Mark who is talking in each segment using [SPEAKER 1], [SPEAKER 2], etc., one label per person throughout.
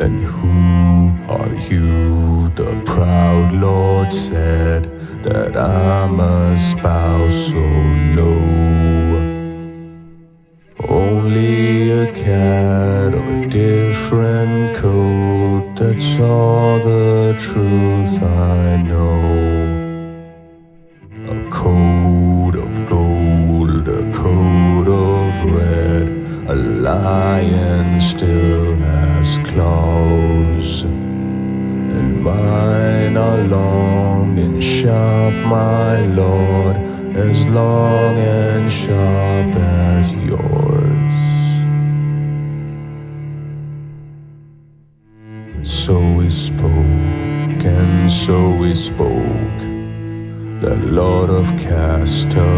[SPEAKER 1] And who are you? The proud Lord said that I must bow so low. Only a cat of a different coat, that's all the truth I know. A coat of gold, a coat of red, a lion still claws. And mine are long and sharp, my lord, as long and sharp as yours. So we spoke, and so we spoke, the Lord of Castamere.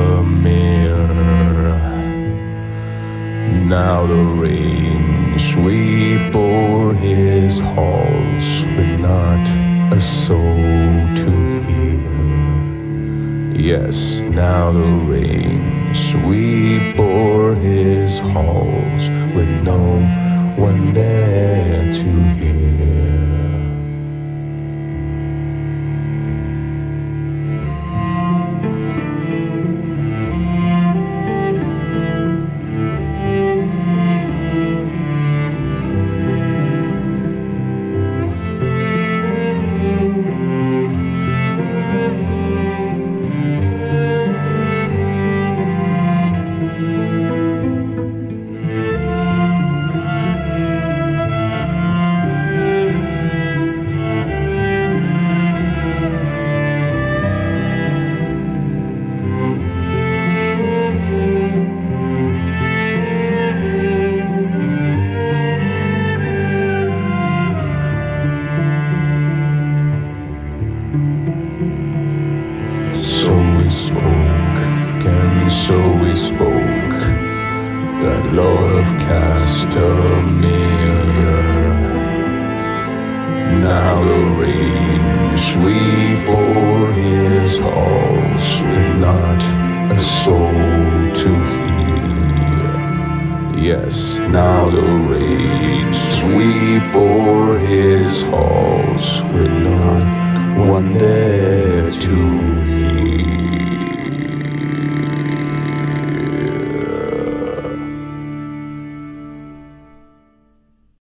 [SPEAKER 1] Now the rain sweep o'er his halls with not a soul to hear. Yes, now the rains weep o'er his halls with no one there to hear. So we spoke, and so we spoke, that Lord of Castamere. Now the rains weep o'er his halls with not a soul to hear. Yes, now the rain one there to